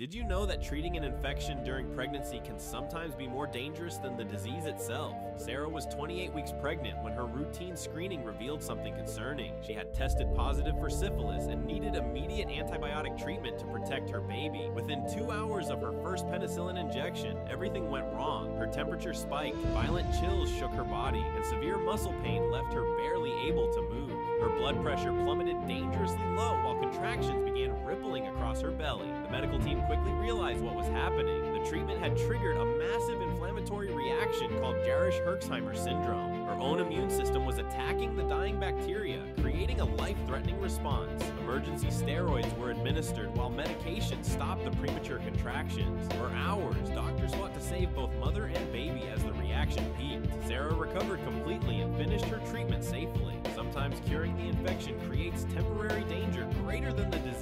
Did you know that treating an infection during pregnancy can sometimes be more dangerous than the disease itself? Sarah was 28 weeks pregnant when her routine screening revealed something concerning. She had tested positive for syphilis and needed immediate antibiotic treatment to protect her baby. Within two hours of her first penicillin injection, everything went wrong. Her temperature spiked, violent chills shook her body, and severe muscle pain left her barely able to move. Her blood pressure plummeted dangerously low across her belly. The medical team quickly realized what was happening. The treatment had triggered a massive inflammatory reaction called Jarisch-Herxheimer syndrome. Her own immune system was attacking the dying bacteria, creating a life-threatening response. Emergency steroids were administered while medication stopped the premature contractions. For hours, doctors fought to save both mother and baby as the reaction peaked. Sarah recovered completely and finished her treatment safely. Sometimes curing the infection creates temporary danger greater than the disease.